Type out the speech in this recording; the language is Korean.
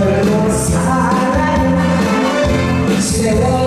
별로 사랑해 세월